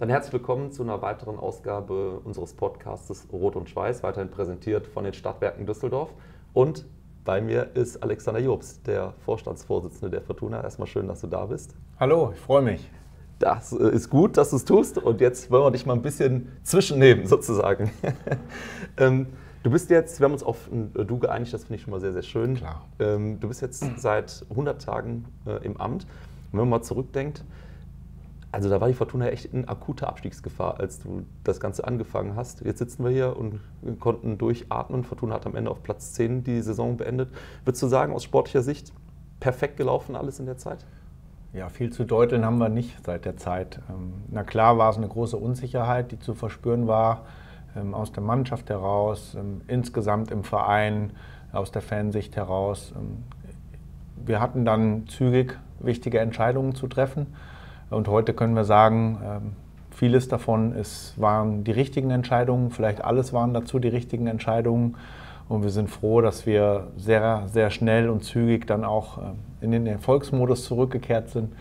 Dann herzlich willkommen zu einer weiteren Ausgabe unseres Podcasts Rot und Schweiß, weiterhin präsentiert von den Stadtwerken Düsseldorf. Und bei mir ist Alexander Jobst, der Vorstandsvorsitzende der Fortuna. Erstmal schön, dass du da bist. Hallo, ich freue mich. Das äh, ist gut, dass du es tust. Und jetzt wollen wir dich mal ein bisschen zwischennehmen, sozusagen. ähm, du bist jetzt, wir haben uns auf ein Du geeinigt, das finde ich schon mal sehr, sehr schön. Klar. Ähm, du bist jetzt seit 100 Tagen äh, im Amt. Und wenn man mal zurückdenkt, also da war die Fortuna echt in akuter Abstiegsgefahr, als du das Ganze angefangen hast. Jetzt sitzen wir hier und konnten durchatmen. Fortuna hat am Ende auf Platz 10 die Saison beendet. Würdest du sagen, aus sportlicher Sicht perfekt gelaufen alles in der Zeit? Ja, viel zu deuteln haben wir nicht seit der Zeit. Ähm, na klar war es eine große Unsicherheit, die zu verspüren war, ähm, aus der Mannschaft heraus, ähm, insgesamt im Verein, aus der Fansicht heraus. Wir hatten dann zügig wichtige Entscheidungen zu treffen und heute können wir sagen, ähm, vieles davon ist, waren die richtigen Entscheidungen, vielleicht alles waren dazu die richtigen Entscheidungen. Und wir sind froh, dass wir sehr, sehr schnell und zügig dann auch ähm, in den Erfolgsmodus zurückgekehrt sind.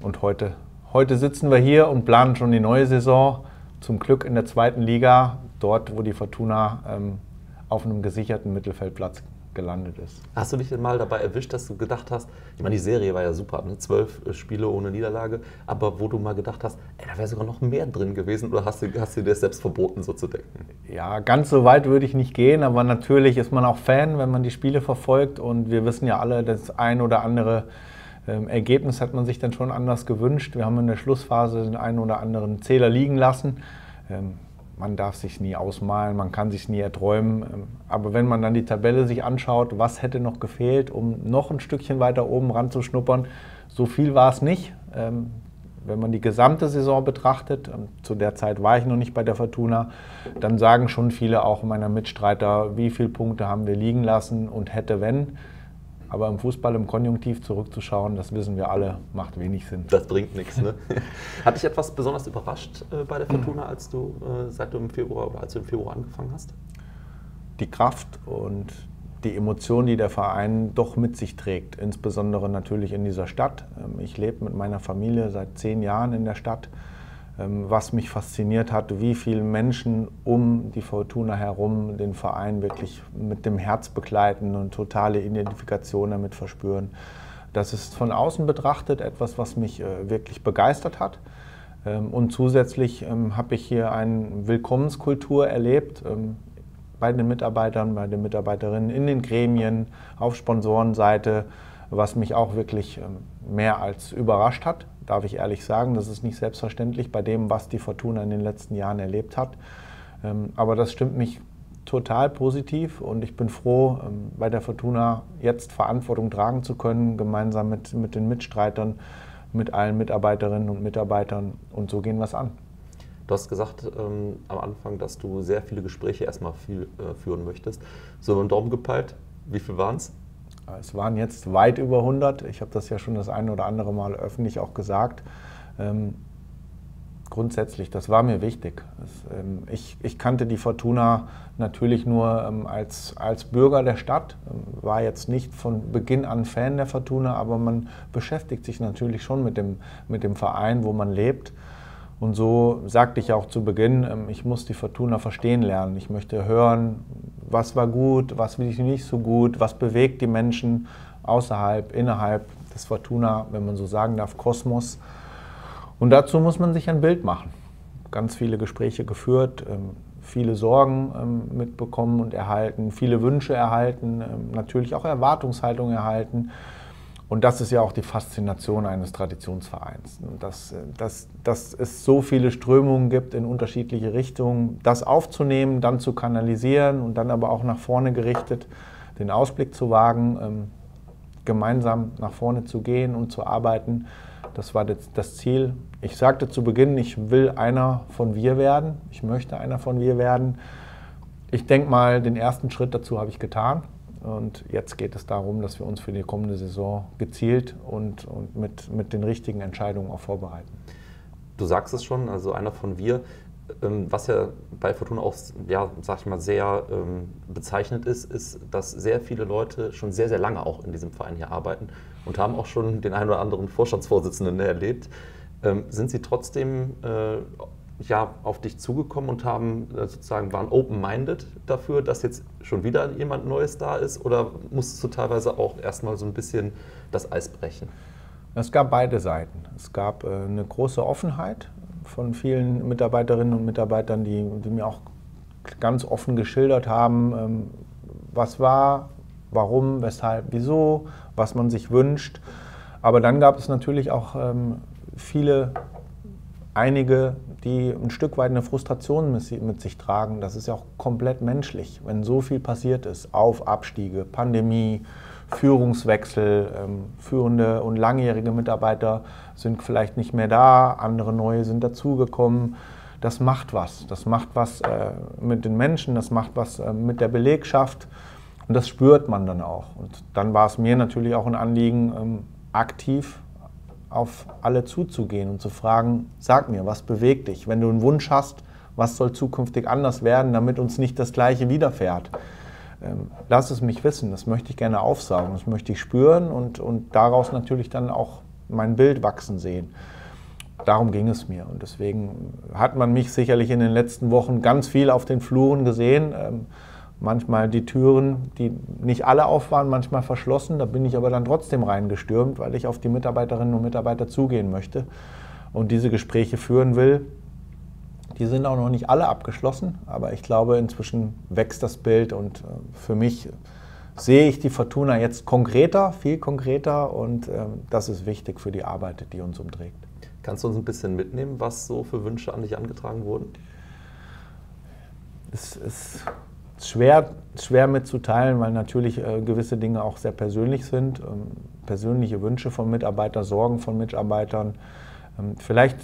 Und heute, heute sitzen wir hier und planen schon die neue Saison. Zum Glück in der zweiten Liga, dort, wo die Fortuna ähm, auf einem gesicherten Mittelfeldplatz gelandet ist. Hast du dich denn mal dabei erwischt, dass du gedacht hast, ich meine, die Serie war ja super, ne? zwölf äh, Spiele ohne Niederlage, aber wo du mal gedacht hast, ey, da wäre sogar noch mehr drin gewesen oder hast du, hast du dir das selbst verboten, so zu denken? Ja, ganz so weit würde ich nicht gehen, aber natürlich ist man auch Fan, wenn man die Spiele verfolgt und wir wissen ja alle, das ein oder andere ähm, Ergebnis hat man sich dann schon anders gewünscht. Wir haben in der Schlussphase den einen oder anderen Zähler liegen lassen. Ähm, man darf sich nie ausmalen, man kann sich nie erträumen. Ähm, aber wenn man dann die Tabelle sich anschaut, was hätte noch gefehlt, um noch ein Stückchen weiter oben ranzuschnuppern, so viel war es nicht. Ähm, wenn man die gesamte Saison betrachtet, zu der Zeit war ich noch nicht bei der Fortuna, dann sagen schon viele auch meiner Mitstreiter, wie viele Punkte haben wir liegen lassen und hätte wenn. Aber im Fußball im Konjunktiv zurückzuschauen, das wissen wir alle, macht wenig Sinn. Das bringt nichts. Ne? Hat dich etwas besonders überrascht äh, bei der Fortuna, als du äh, seit du im Februar oder als du im Februar angefangen hast? Die Kraft und die Emotion, die der Verein doch mit sich trägt, insbesondere natürlich in dieser Stadt. Ähm, ich lebe mit meiner Familie seit zehn Jahren in der Stadt. Ähm, was mich fasziniert hat, wie viele Menschen um die Fortuna herum den Verein wirklich mit dem Herz begleiten und totale Identifikation damit verspüren. Das ist von außen betrachtet etwas, was mich äh, wirklich begeistert hat. Ähm, und zusätzlich ähm, habe ich hier eine Willkommenskultur erlebt bei den Mitarbeitern, bei den Mitarbeiterinnen, in den Gremien, auf Sponsorenseite, was mich auch wirklich mehr als überrascht hat darf ich ehrlich sagen. Das ist nicht selbstverständlich bei dem, was die Fortuna in den letzten Jahren erlebt hat. Ähm, aber das stimmt mich total positiv und ich bin froh, ähm, bei der Fortuna jetzt Verantwortung tragen zu können, gemeinsam mit, mit den Mitstreitern, mit allen Mitarbeiterinnen und Mitarbeitern. Und so gehen wir es an. Du hast gesagt ähm, am Anfang, dass du sehr viele Gespräche erstmal viel, äh, führen möchtest. So einen Daumen gepeilt, wie viel waren es? Es waren jetzt weit über 100. Ich habe das ja schon das eine oder andere Mal öffentlich auch gesagt. Ähm, grundsätzlich, das war mir wichtig. Das, ähm, ich, ich, kannte die Fortuna natürlich nur ähm, als, als Bürger der Stadt, ähm, war jetzt nicht von Beginn an Fan der Fortuna, aber man beschäftigt sich natürlich schon mit dem, mit dem Verein, wo man lebt. Und so sagte ich auch zu Beginn, ähm, ich muss die Fortuna verstehen lernen. Ich möchte hören, was war gut, was will ich nicht so gut, was bewegt die Menschen außerhalb, innerhalb des Fortuna, wenn man so sagen darf, Kosmos. Und dazu muss man sich ein Bild machen. Ganz viele Gespräche geführt, ähm, viele Sorgen ähm, mitbekommen und erhalten, viele Wünsche erhalten, natürlich auch Erwartungshaltungen erhalten. Und das ist ja auch die Faszination eines Traditionsvereins. Dass, dass, dass es so viele Strömungen gibt in unterschiedliche Richtungen, das aufzunehmen, dann zu kanalisieren und dann aber auch nach vorne gerichtet den Ausblick zu wagen, ähm, gemeinsam nach vorne zu gehen und zu arbeiten. Das war das Ziel. Ich sagte zu Beginn, ich will einer von wir werden. Ich möchte einer von wir werden. Ich denke mal, den ersten Schritt dazu habe ich getan. Und jetzt geht es darum, dass wir uns für die kommende Saison gezielt und, und mit, mit den richtigen Entscheidungen auch vorbereiten. Du sagst es schon, also einer von wir, ähm, was ja bei Fortuna auch, ja, sag ich mal, sehr ähm, bezeichnet ist, ist, dass sehr viele Leute schon sehr, sehr lange auch in diesem Verein hier arbeiten und haben auch schon den einen oder anderen Vorstandsvorsitzenden erlebt. Ähm, sind Sie trotzdem äh, ja, auf dich zugekommen und haben äh, sozusagen waren open-minded dafür, dass jetzt schon wieder jemand Neues da ist? Oder musstest du teilweise auch erstmal so ein bisschen das Eis brechen? Es gab beide Seiten. Es gab äh, eine große Offenheit von vielen Mitarbeiterinnen und Mitarbeitern, die, die mir auch ganz offen geschildert haben, ähm, was war, warum, weshalb, wieso, was man sich wünscht. Aber dann gab es natürlich auch ähm, viele, einige, die ein Stück weit eine Frustration mit sich tragen. Das ist ja auch komplett menschlich, wenn so viel passiert ist. Auf, Abstiege, Pandemie, Führungswechsel, ähm, führende und langjährige Mitarbeiter sind vielleicht nicht mehr da, andere neue sind dazugekommen. Das macht was. Das macht was äh, mit den Menschen, das macht was äh, mit der Belegschaft und das spürt man dann auch. Und dann war es mir natürlich auch ein Anliegen, ähm, aktiv auf alle zuzugehen und zu fragen, sag mir, was bewegt dich? Wenn du einen Wunsch hast, was soll zukünftig anders werden, damit uns nicht das Gleiche widerfährt? Ähm, lass es mich wissen, das möchte ich gerne aufsaugen, das möchte ich spüren und, und daraus natürlich dann auch mein Bild wachsen sehen. Darum ging es mir und deswegen hat man mich sicherlich in den letzten Wochen ganz viel auf den Fluren gesehen. Ähm, manchmal die Türen, die nicht alle auf waren, manchmal verschlossen. Da bin ich aber dann trotzdem reingestürmt, weil ich auf die Mitarbeiterinnen und Mitarbeiter zugehen möchte und diese Gespräche führen will. Die sind auch noch nicht alle abgeschlossen, aber ich glaube, inzwischen wächst das Bild und äh, für mich sehe ich die Fortuna jetzt konkreter, viel konkreter und äh, das ist wichtig für die Arbeit, die uns umträgt. Kannst du uns ein bisschen mitnehmen, was so für Wünsche an dich angetragen wurden? Es ist schwer, schwer mitzuteilen, weil natürlich äh, gewisse Dinge auch sehr persönlich sind. Ähm, persönliche Wünsche von Mitarbeitern, Sorgen von Mitarbeitern. Ähm, vielleicht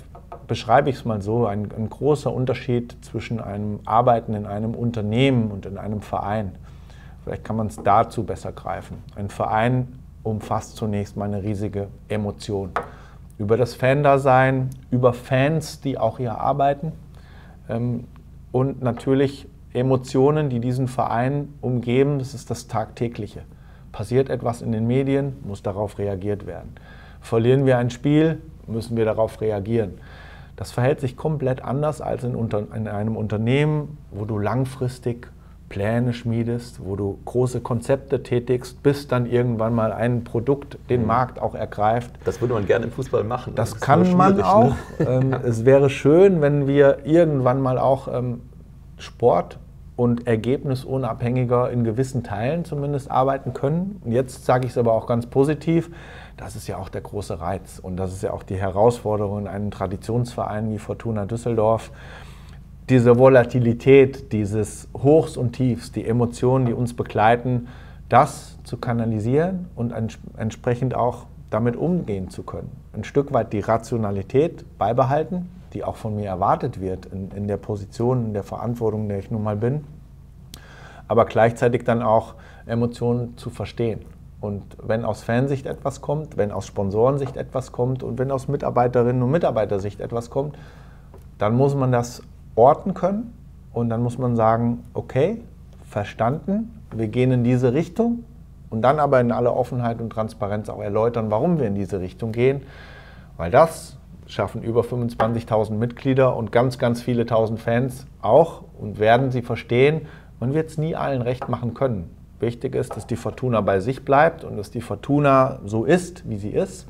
beschreibe ich es mal so, ein, ein, großer Unterschied zwischen einem Arbeiten in einem Unternehmen und in einem Verein. Vielleicht kann man es dazu besser greifen. Ein Verein umfasst zunächst mal eine riesige Emotion. Über das Fan-Dasein, über Fans, die auch hier arbeiten ähm, und natürlich Emotionen, die diesen Verein umgeben. Das ist das Tagtägliche. Passiert etwas in den Medien, muss darauf reagiert werden. Verlieren wir ein Spiel, müssen wir darauf reagieren. Das verhält sich komplett anders als in, unter, in einem Unternehmen, wo du langfristig Pläne schmiedest, wo du große Konzepte tätigst, bis dann irgendwann mal ein Produkt den mhm. Markt auch ergreift. Das würde man gerne im Fußball machen. Das, das kann man auch. Ne? Ähm, es wäre schön, wenn wir irgendwann mal auch ähm, Sport und ergebnisunabhängiger in gewissen Teilen zumindest arbeiten können. Und jetzt sage ich es aber auch ganz positiv. Das ist ja auch der große Reiz und das ist ja auch die Herausforderung in einem Traditionsverein wie Fortuna Düsseldorf. Diese Volatilität, dieses Hochs und Tiefs, die Emotionen, die uns begleiten, das zu kanalisieren und entsprechend auch damit umgehen zu können. Ein Stück weit die Rationalität beibehalten, die auch von mir erwartet wird in, in der Position, in der Verantwortung, in der ich nun mal bin, aber gleichzeitig dann auch Emotionen zu verstehen. Und wenn aus Fansicht etwas kommt, wenn aus Sponsorensicht etwas kommt und wenn aus Mitarbeiterinnen und Mitarbeitersicht etwas kommt, dann muss man das orten können und dann muss man sagen, okay, verstanden, wir gehen in diese Richtung und dann aber in aller Offenheit und Transparenz auch erläutern, warum wir in diese Richtung gehen, weil das schaffen über 25.000 Mitglieder und ganz, ganz viele tausend Fans auch und werden sie verstehen. Man wird es nie allen recht machen können. Wichtig ist, dass die Fortuna bei sich bleibt und dass die Fortuna so ist, wie sie ist.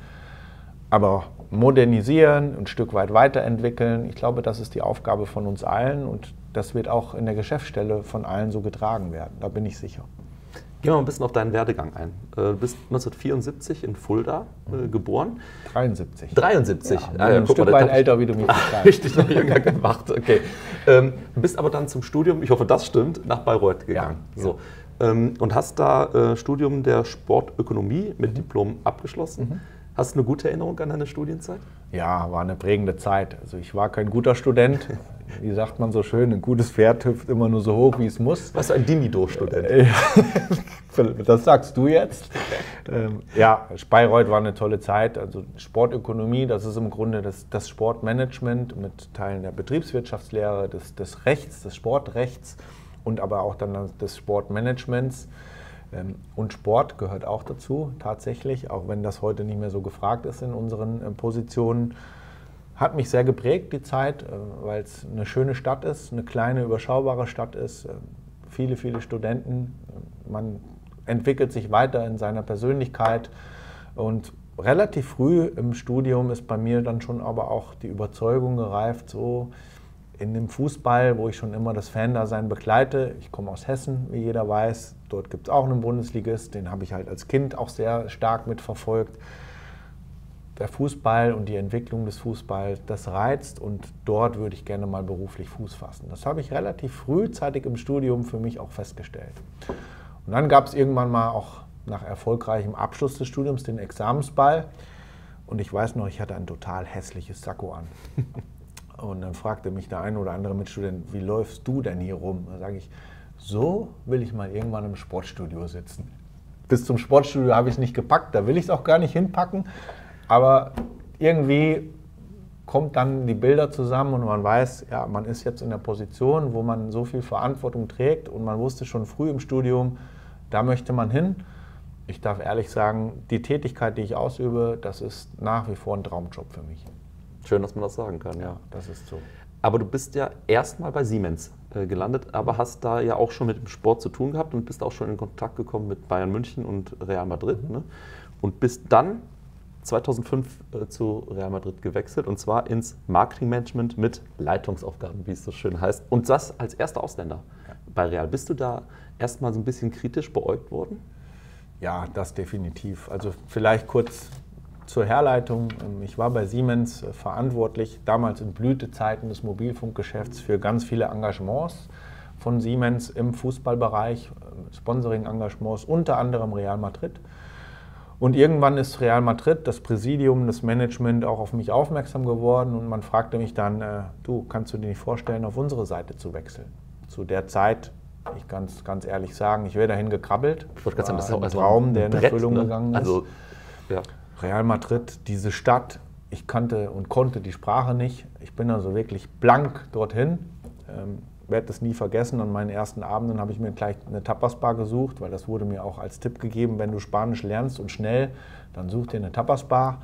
Aber modernisieren, ein Stück weit weiterentwickeln, ich glaube, das ist die Aufgabe von uns allen und das wird auch in der Geschäftsstelle von allen so getragen werden. Da bin ich sicher. Gehen wir mal ein bisschen auf deinen Werdegang ein. Äh, du bist 1974 in Fulda äh, mhm. geboren. 73. 73. Ja, ah, ja, ein Stück mal, weit älter, wie du mich beschreibst. Richtig noch jünger gemacht, okay. Ähm, bist aber dann zum Studium, ich hoffe, das stimmt, nach Bayreuth gegangen. Ja, so. Ähm, und hast da äh, Studium der Sportökonomie mit mhm. Diplom abgeschlossen. Mhm. Hast du eine gute Erinnerung an deine Studienzeit? Ja, war eine prägende Zeit. Also ich war kein guter Student. Wie sagt man so schön, ein gutes Pferd hüpft immer nur so hoch, wie es muss. Was ein Dimido-Student. das sagst du jetzt. Ähm, ja, Bayreuth war eine tolle Zeit. Also Sportökonomie, das ist im Grunde das, das Sportmanagement mit Teilen der Betriebswirtschaftslehre, des, des Rechts, des Sportrechts und aber auch dann des Sportmanagements. Ähm, und Sport gehört auch dazu, tatsächlich, auch wenn das heute nicht mehr so gefragt ist in unseren äh, Positionen. hat mich sehr geprägt, die Zeit, äh, weil es eine schöne Stadt ist, eine kleine, überschaubare Stadt ist, äh, viele, viele Studenten. Man entwickelt sich weiter in seiner Persönlichkeit und relativ früh im Studium ist bei mir dann schon aber auch die Überzeugung gereift, so in dem Fußball, wo ich schon immer das Fan-Dasein begleite. Ich komme aus Hessen, wie jeder weiß. Dort gibt es auch einen Bundesligist, den habe ich halt als Kind auch sehr stark mitverfolgt. Der Fußball und die Entwicklung des Fußballs, das reizt und dort würde ich gerne mal beruflich Fuß fassen. Das habe ich relativ frühzeitig im Studium für mich auch festgestellt. Und dann gab es irgendwann mal auch nach erfolgreichem Abschluss des Studiums den Examensball. Und ich weiß noch, ich hatte ein total hässliches Sakko an. Und dann fragte mich der eine oder andere Mitstudent, wie läufst du denn hier rum? Da sage ich, so will ich mal irgendwann im Sportstudio sitzen. Bis zum Sportstudio habe ich es nicht gepackt, da will ich es auch gar nicht hinpacken. Aber irgendwie kommt dann die Bilder zusammen und man weiß, ja, man ist jetzt in der Position, wo man so viel Verantwortung trägt und man wusste schon früh im Studium, da möchte man hin. Ich darf ehrlich sagen, die Tätigkeit, die ich ausübe, das ist nach wie vor ein Traumjob für mich. Schön, dass man das sagen kann, ja. Das ist so. Aber du bist ja erstmal bei Siemens äh, gelandet, aber hast da ja auch schon mit dem Sport zu tun gehabt und bist auch schon in Kontakt gekommen mit Bayern München und Real Madrid. Mhm. Ne? Und bist dann 2005 äh, zu Real Madrid gewechselt und zwar ins Marketingmanagement mit Leitungsaufgaben, wie es so schön heißt. Und das als erster Ausländer ja. bei Real. Bist du da erstmal so ein bisschen kritisch beäugt worden? Ja, das definitiv. Also vielleicht kurz zur Herleitung. Ähm, ich war bei Siemens äh, verantwortlich, damals in Blütezeiten des Mobilfunkgeschäfts, für ganz viele Engagements von Siemens im Fußballbereich, äh, Sponsoring-Engagements, unter anderem Real Madrid. Und irgendwann ist Real Madrid, das Präsidium, das Management auch auf mich aufmerksam geworden und man fragte mich dann, äh, du, kannst du dir nicht vorstellen, auf unsere Seite zu wechseln? Zu der Zeit, ich kann es ganz ehrlich sagen, ich wäre dahin gekrabbelt. Ich wollte gerade sagen, das ist auch ein Traum, der in Erfüllung ne? gegangen ist. Also, ja. Real Madrid, diese Stadt, ich kannte und konnte die Sprache nicht. Ich bin also wirklich blank dorthin. Ähm, werde das nie vergessen. An meinen ersten Abenden habe ich mir gleich eine Tapasbar gesucht, weil das wurde mir auch als Tipp gegeben, wenn du Spanisch lernst und schnell, dann such dir eine Tapasbar.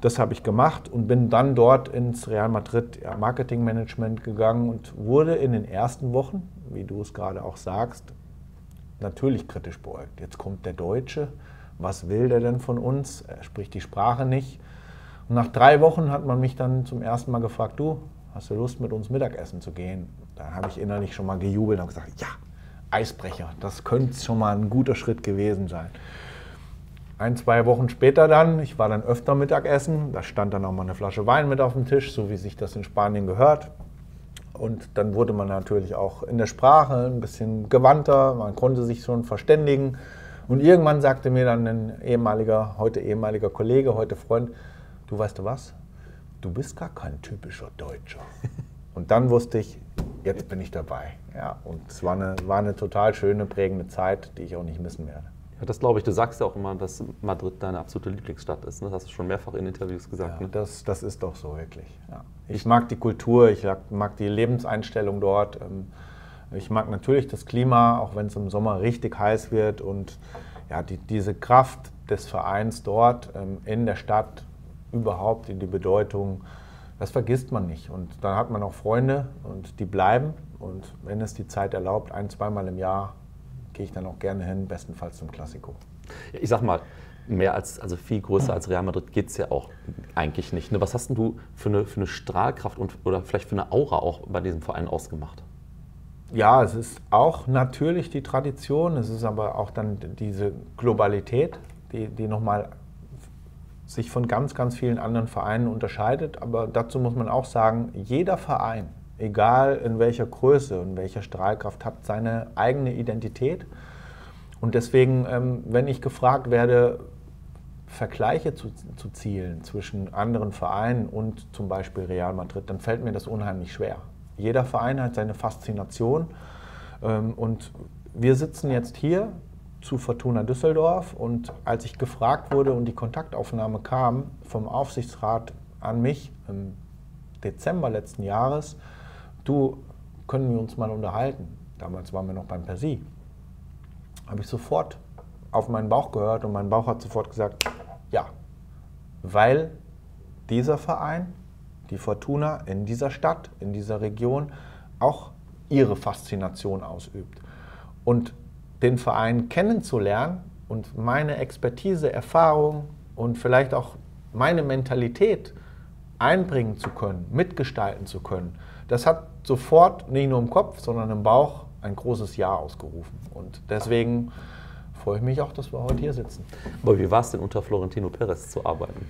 Das habe ich gemacht und bin dann dort ins Real Madrid Marketingmanagement gegangen und wurde in den ersten Wochen, wie du es gerade auch sagst, natürlich kritisch beäugt. Jetzt kommt der Deutsche, was will der denn von uns? Er spricht die Sprache nicht. Und nach drei Wochen hat man mich dann zum ersten Mal gefragt, du, hast du Lust mit uns Mittagessen zu gehen? Da habe ich innerlich schon mal gejubelt und gesagt, ja, Eisbrecher, das könnte schon mal ein guter Schritt gewesen sein. Ein, zwei Wochen später dann, ich war dann öfter Mittagessen, da stand dann auch mal eine Flasche Wein mit auf dem Tisch, so wie sich das in Spanien gehört. Und dann wurde man natürlich auch in der Sprache ein bisschen gewandter, man konnte sich schon verständigen. Und irgendwann sagte mir dann ein ehemaliger, heute ehemaliger Kollege, heute Freund, du weißt du was, du bist gar kein typischer Deutscher. Und dann wusste ich, jetzt bin ich dabei. Ja, und es war eine, war eine total schöne, prägende Zeit, die ich auch nicht missen werde. Ja, das glaube ich. Du sagst ja auch immer, dass Madrid deine absolute Lieblingsstadt ist. Ne? Das hast du schon mehrfach in Interviews gesagt. Ja, ne? das, das ist doch so wirklich. Ja. Ich mag die Kultur, ich mag die Lebenseinstellung dort. Ähm, ich mag natürlich das Klima, auch wenn es im Sommer richtig heiß wird und ja, die, diese Kraft des Vereins dort ähm, in der Stadt, überhaupt in die Bedeutung, das vergisst man nicht. Und dann hat man auch Freunde und die bleiben. Und wenn es die Zeit erlaubt, ein-, zweimal im Jahr gehe ich dann auch gerne hin, bestenfalls zum Klassiko. Ich sag mal, mehr als, also viel größer als Real Madrid geht es ja auch eigentlich nicht. Ne? Was hast denn du für eine, für eine Strahlkraft und, oder vielleicht für eine Aura auch bei diesem Verein ausgemacht? Ja, es ist auch natürlich die Tradition, es ist aber auch dann diese Globalität, die, die nochmal sich von ganz, ganz vielen anderen Vereinen unterscheidet. Aber dazu muss man auch sagen, jeder Verein, egal in welcher Größe und welcher Strahlkraft, hat seine eigene Identität. Und deswegen, ähm, wenn ich gefragt werde, Vergleiche zu, zu zielen zwischen anderen Vereinen und zum Beispiel Real Madrid, dann fällt mir das unheimlich schwer. Jeder Verein hat seine Faszination. Ähm, und wir sitzen jetzt hier zu Fortuna Düsseldorf und als ich gefragt wurde und die Kontaktaufnahme kam vom Aufsichtsrat an mich im Dezember letzten Jahres, du, können wir uns mal unterhalten? Damals waren wir noch beim Persi. Habe ich sofort auf meinen Bauch gehört und mein Bauch hat sofort gesagt, ja, weil dieser Verein die Fortuna in dieser Stadt, in dieser Region auch ihre Faszination ausübt. Und den Verein kennenzulernen und meine Expertise, Erfahrung und vielleicht auch meine Mentalität einbringen zu können, mitgestalten zu können, das hat sofort nicht nur im Kopf, sondern im Bauch ein großes Ja ausgerufen. Und deswegen freue ich mich auch, dass wir heute hier sitzen. Aber wie war es denn unter Florentino Perez zu arbeiten?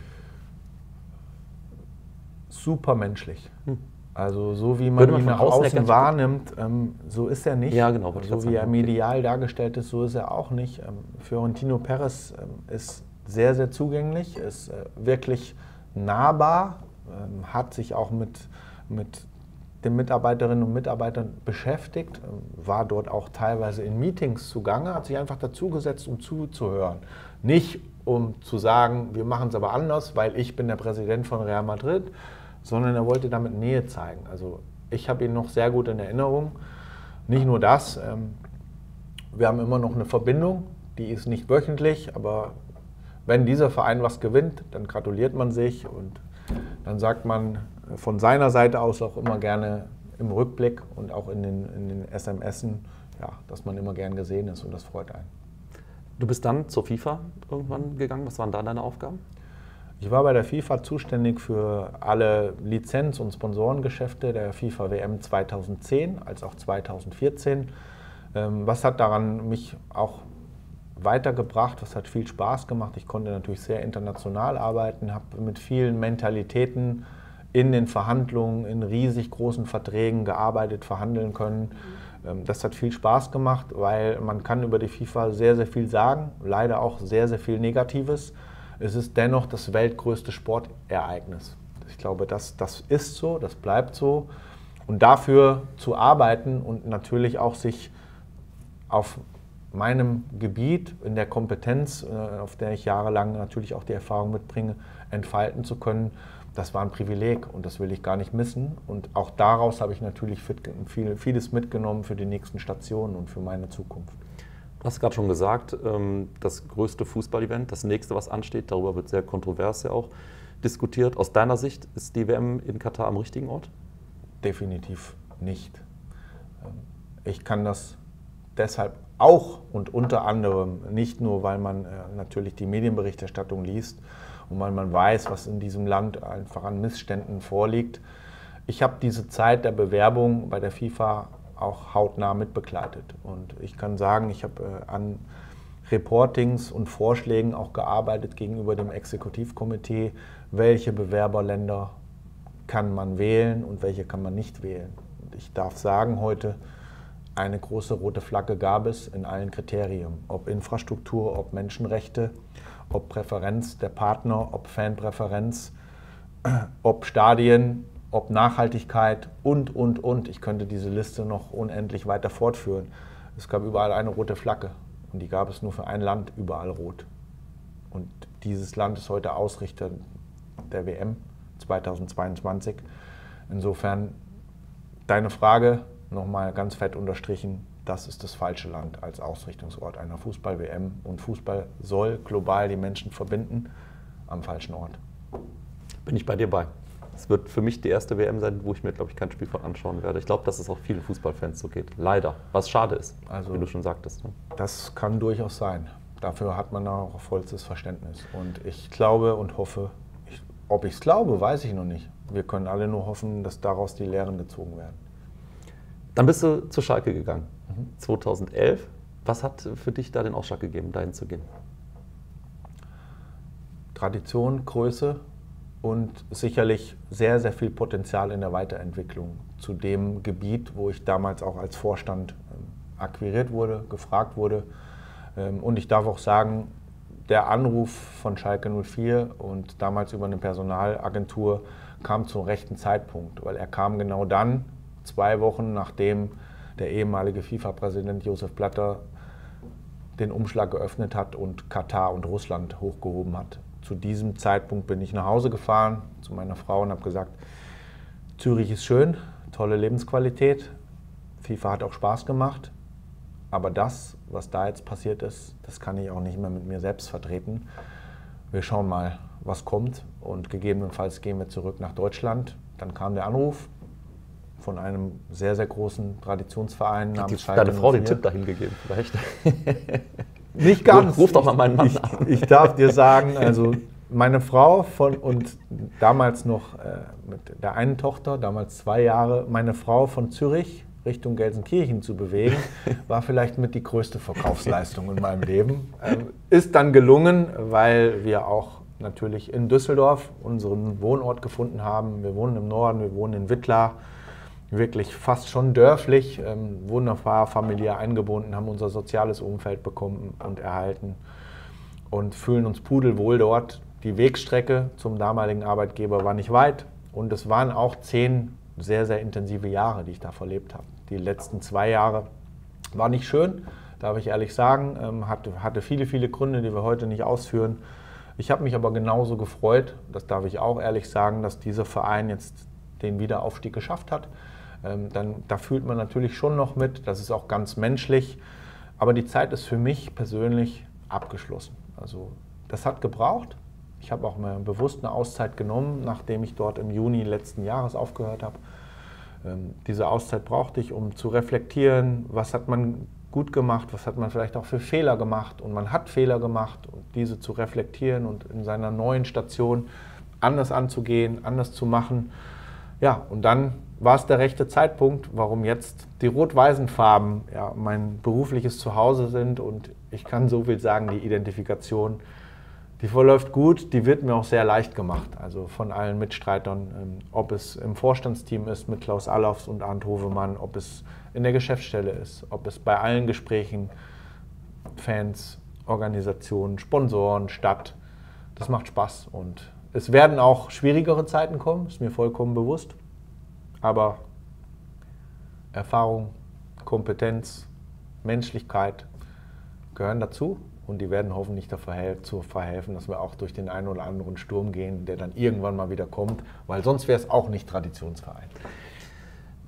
Super menschlich. Hm. Also so wie man, man ihn nach außen wahrnimmt, ähm, so ist er nicht. Ja, genau. So wie er medial dargestellt ist, so ist er auch nicht. Ähm, Fiorentino Perez ähm, ist sehr, sehr zugänglich, ist äh, wirklich nahbar, ähm, hat sich auch mit, mit den Mitarbeiterinnen und Mitarbeitern beschäftigt, ähm, war dort auch teilweise in Meetings zugange, hat sich einfach dazugesetzt, um zuzuhören. Nicht um zu sagen, wir machen es aber anders, weil ich bin der Präsident von Real Madrid, sondern er wollte damit Nähe zeigen. Also ich habe ihn noch sehr gut in Erinnerung. Nicht nur das, ähm, wir haben immer noch eine Verbindung, die ist nicht wöchentlich, aber wenn dieser Verein was gewinnt, dann gratuliert man sich und dann sagt man von seiner Seite aus auch immer gerne im Rückblick und auch in den, in den SMSen, ja, dass man immer gern gesehen ist und das freut einen. Du bist dann zur FIFA irgendwann gegangen. Was waren da deine Aufgaben? Ich war bei der FIFA zuständig für alle Lizenz- und Sponsorengeschäfte der FIFA WM 2010 als auch 2014. Ähm, was hat daran mich auch weitergebracht, was hat viel Spaß gemacht. Ich konnte natürlich sehr international arbeiten, habe mit vielen Mentalitäten in den Verhandlungen, in riesig großen Verträgen gearbeitet, verhandeln können. Ähm, das hat viel Spaß gemacht, weil man kann über die FIFA sehr, sehr viel sagen, leider auch sehr, sehr viel Negatives. Es ist dennoch das weltgrößte Sportereignis. Ich glaube, das, das ist so, das bleibt so. Und dafür zu arbeiten und natürlich auch sich auf meinem Gebiet, in der Kompetenz, äh, auf der ich jahrelang natürlich auch die Erfahrung mitbringe, entfalten zu können, das war ein Privileg und das will ich gar nicht missen. Und auch daraus habe ich natürlich viel, vieles mitgenommen für die nächsten Stationen und für meine Zukunft. Du hast gerade schon gesagt, ähm, das größte Fußballevent, das nächste, was ansteht, darüber wird sehr kontrovers ja auch diskutiert. Aus deiner Sicht ist die WM in Katar am richtigen Ort? Definitiv nicht. Ähm, ich kann das deshalb auch und unter anderem nicht nur, weil man äh, natürlich die Medienberichterstattung liest und weil man weiß, was in diesem Land einfach an Missständen vorliegt. Ich habe diese Zeit der Bewerbung bei der FIFA auch hautnah mitbegleitet und ich kann sagen, ich habe äh, an Reportings und Vorschlägen auch gearbeitet gegenüber dem Exekutivkomitee, welche Bewerberländer kann man wählen und welche kann man nicht wählen. Und ich darf sagen heute, eine große rote Flagge gab es in allen Kriterien, ob Infrastruktur, ob Menschenrechte, ob Präferenz der Partner, ob Fanpräferenz, ob Stadien, ob Nachhaltigkeit und, und, und. Ich könnte diese Liste noch unendlich weiter fortführen. Es gab überall eine rote Flagge und die gab es nur für ein Land, überall rot. Und dieses Land ist heute Ausrichter der WM 2022. Insofern deine Frage, nochmal ganz fett unterstrichen, das ist das falsche Land als Ausrichtungsort einer Fußball-WM. Und Fußball soll global die Menschen verbinden am falschen Ort. Bin ich bei dir bei. Es wird für mich die erste WM sein, wo ich mir, glaube ich, kein Spiel von anschauen werde. Ich glaube, dass es auch vielen Fußballfans so geht. Leider. Was schade ist, also, wie du schon sagtest. Ne? Das kann durchaus sein. Dafür hat man auch vollstes Verständnis. Und ich glaube und hoffe, ich, ob ich es glaube, weiß ich noch nicht. Wir können alle nur hoffen, dass daraus die Lehren gezogen werden. Dann bist du zu Schalke gegangen, mhm. 2011. Was hat für dich da den Ausschlag gegeben, dahin zu gehen? Tradition, Größe und sicherlich sehr, sehr viel Potenzial in der Weiterentwicklung zu dem Gebiet, wo ich damals auch als Vorstand ähm, akquiriert wurde, gefragt wurde. Ähm, und ich darf auch sagen, der Anruf von Schalke 04 und damals über eine Personalagentur kam zum rechten Zeitpunkt, weil er kam genau dann, zwei Wochen nachdem der ehemalige FIFA-Präsident Josef Blatter den Umschlag geöffnet hat und Katar und Russland hochgehoben hat. Zu diesem Zeitpunkt bin ich nach Hause gefahren zu meiner Frau und habe gesagt, Zürich ist schön, tolle Lebensqualität, FIFA hat auch Spaß gemacht, aber das, was da jetzt passiert ist, das kann ich auch nicht mehr mit mir selbst vertreten. Wir schauen mal, was kommt. Und gegebenenfalls gehen wir zurück nach Deutschland. Dann kam der Anruf von einem sehr, sehr großen Traditionsverein namens Hat deine Frau den Tipp dahin gegeben, vielleicht? Nicht ganz. Ruf doch mal meinen Mann ich, an. Ich darf dir sagen, also meine Frau von und damals noch äh, mit der einen Tochter, damals zwei Jahre, meine Frau von Zürich Richtung Gelsenkirchen zu bewegen, war vielleicht mit die größte Verkaufsleistung in meinem Leben. Ähm, ist dann gelungen, weil wir auch natürlich in Düsseldorf unseren Wohnort gefunden haben. Wir wohnen im Norden, wir wohnen in Wittlar, wirklich fast schon dörflich, ähm, wunderbar familiär eingebunden, haben unser soziales Umfeld bekommen und erhalten und fühlen uns pudelwohl dort. Die Wegstrecke zum damaligen Arbeitgeber war nicht weit und es waren auch zehn sehr, sehr intensive Jahre, die ich da verlebt habe. Die letzten zwei Jahre war nicht schön, darf ich ehrlich sagen, ähm, hatte, hatte viele, viele Gründe, die wir heute nicht ausführen. Ich habe mich aber genauso gefreut, das darf ich auch ehrlich sagen, dass dieser Verein jetzt den Wiederaufstieg geschafft hat. Ähm, dann, da fühlt man natürlich schon noch mit, das ist auch ganz menschlich. Aber die Zeit ist für mich persönlich abgeschlossen. Also das hat gebraucht. Ich habe auch mal bewusst eine Auszeit genommen, nachdem ich dort im Juni letzten Jahres aufgehört habe. Ähm, diese Auszeit brauchte ich, um zu reflektieren, was hat man gut gemacht, was hat man vielleicht auch für Fehler gemacht. Und man hat Fehler gemacht und diese zu reflektieren und in seiner neuen Station anders anzugehen, anders zu machen. Ja, und dann war es der rechte Zeitpunkt, warum jetzt die rot-weißen Farben ja, mein berufliches Zuhause sind und ich kann so viel sagen, die Identifikation, die verläuft gut, die wird mir auch sehr leicht gemacht, also von allen Mitstreitern, ähm, ob es im Vorstandsteam ist mit Klaus Allofs und Arndt Hovemann, ob es in der Geschäftsstelle ist, ob es bei allen Gesprächen Fans, Organisationen, Sponsoren, Stadt, das macht Spaß und es werden auch schwierigere Zeiten kommen, ist mir vollkommen bewusst. Aber Erfahrung, Kompetenz, Menschlichkeit gehören dazu und die werden hoffentlich dazu verhelfen, dass wir auch durch den einen oder anderen Sturm gehen, der dann irgendwann mal wieder kommt, weil sonst wäre es auch nicht Traditionsverein.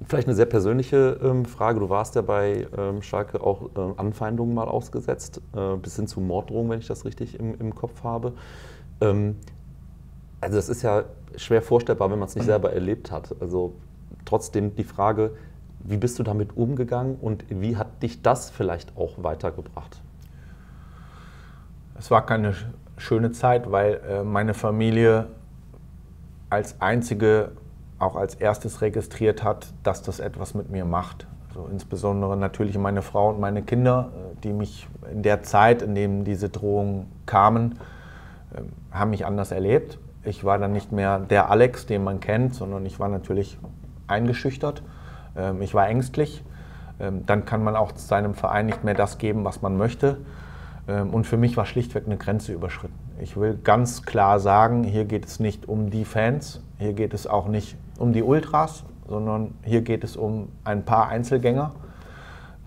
Vielleicht eine sehr persönliche ähm, Frage. Du warst ja bei ähm, Schalke auch äh, Anfeindungen mal ausgesetzt, äh, bis hin zu Morddrohungen, wenn ich das richtig im, im Kopf habe. Ähm, also das ist ja schwer vorstellbar, wenn man es nicht selber erlebt hat. Also trotzdem die Frage, wie bist du damit umgegangen und wie hat dich das vielleicht auch weitergebracht? Es war keine schöne Zeit, weil äh, meine Familie als einzige auch als erstes registriert hat, dass das etwas mit mir macht. Also insbesondere natürlich meine Frau und meine Kinder, äh, die mich in der Zeit, in dem diese Drohungen kamen, äh, haben mich anders erlebt. Ich war dann nicht mehr der Alex, den man kennt, sondern ich war natürlich eingeschüchtert. Ähm, ich war ängstlich. Ähm, dann kann man auch seinem Verein nicht mehr das geben, was man möchte. Ähm, und für mich war schlichtweg eine Grenze überschritten. Ich will ganz klar sagen, hier geht es nicht um die Fans, hier geht es auch nicht um die Ultras, sondern hier geht es um ein paar Einzelgänger,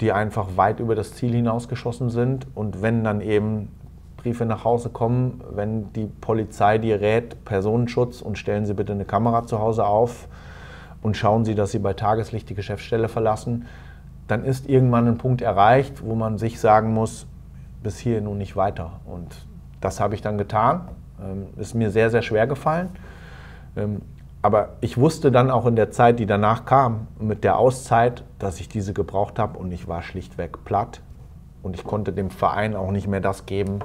die einfach weit über das Ziel hinausgeschossen sind. Und wenn dann eben Briefe nach Hause kommen, wenn die Polizei dir rät, Personenschutz und stellen Sie bitte eine Kamera zu Hause auf, und schauen Sie, dass Sie bei Tageslicht die Geschäftsstelle verlassen, dann ist irgendwann ein Punkt erreicht, wo man sich sagen muss, bis hier nun nicht weiter. Und das habe ich dann getan. Ähm, ist mir sehr, sehr schwer gefallen. Ähm, aber ich wusste dann auch in der Zeit, die danach kam, mit der Auszeit, dass ich diese gebraucht habe und ich war schlichtweg platt. Und ich konnte dem Verein auch nicht mehr das geben,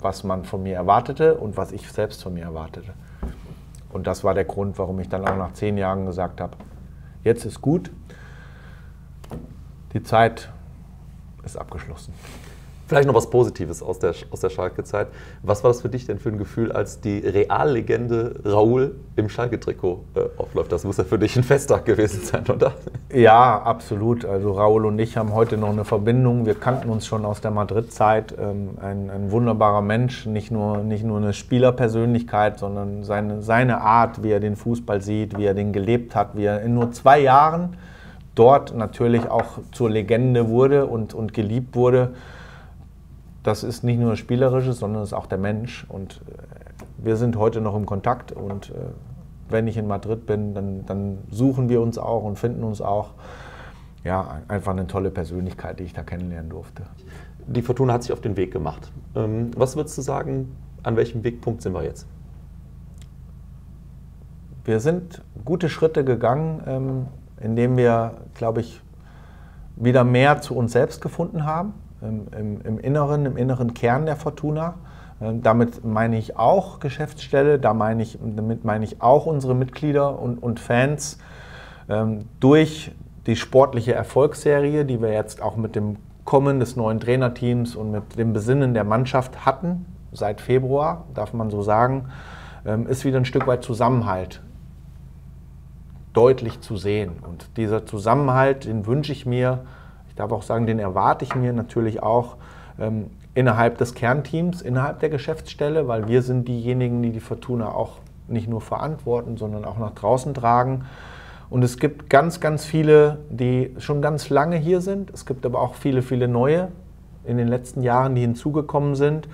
was man von mir erwartete und was ich selbst von mir erwartete. Und das war der Grund, warum ich dann auch nach zehn Jahren gesagt habe, jetzt ist gut, die Zeit ist abgeschlossen. Vielleicht noch was Positives aus der, aus der Schalke-Zeit. Was war das für dich denn für ein Gefühl, als die Reallegende Raoul im Schalke-Trikot äh, aufläuft? Das muss ja für dich ein Festtag gewesen sein, oder? Ja, absolut. Also Raoul und ich haben heute noch eine Verbindung. Wir kannten uns schon aus der Madrid-Zeit. Ähm, ein, ein, wunderbarer Mensch, nicht nur, nicht nur eine Spielerpersönlichkeit, sondern seine, seine Art, wie er den Fußball sieht, wie er den gelebt hat, wie er in nur zwei Jahren dort natürlich auch zur Legende wurde und, und geliebt wurde das ist nicht nur das Spielerische, sondern es ist auch der Mensch. Und äh, wir sind heute noch im Kontakt und äh, wenn ich in Madrid bin, dann, dann, suchen wir uns auch und finden uns auch. Ja, einfach eine tolle Persönlichkeit, die ich da kennenlernen durfte. Die Fortuna hat sich auf den Weg gemacht. Ähm, was würdest du sagen, an welchem Wegpunkt sind wir jetzt? wir sind gute Schritte gegangen, ähm, indem wir, glaube ich, wieder mehr zu uns selbst gefunden haben, im, im, Inneren, im inneren Kern der Fortuna. Ähm, damit meine ich auch Geschäftsstelle, da meine ich, damit meine ich auch unsere Mitglieder und, und Fans. Ähm, durch die sportliche Erfolgsserie, die wir jetzt auch mit dem Kommen des neuen Trainerteams und mit dem Besinnen der Mannschaft hatten, seit Februar, darf man so sagen, ähm, ist wieder ein Stück weit Zusammenhalt deutlich zu sehen. Und dieser Zusammenhalt, den wünsche ich mir, darf auch sagen, den erwarte ich mir natürlich auch ähm, innerhalb des Kernteams, innerhalb der Geschäftsstelle, weil wir sind diejenigen, die die Fortuna auch nicht nur verantworten, sondern auch nach draußen tragen. Und es gibt ganz, ganz viele, die schon ganz lange hier sind. Es gibt aber auch viele, viele neue in den letzten Jahren, die hinzugekommen sind.